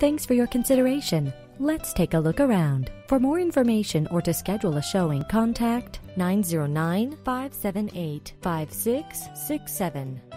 Thanks for your consideration. Let's take a look around. For more information or to schedule a showing, contact 909 578 5667.